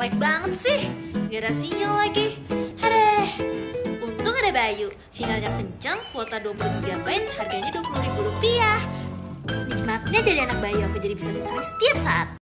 Ngelag banget sih. Gak ada sinyal lagi. Hadeh Untung ada Bayu. Sinyalnya kencang, kuota 20 GB, harganya 20 ribu rupiah. Nikmatnya jadi anak Bayu, aku jadi bisa nulis setiap saat.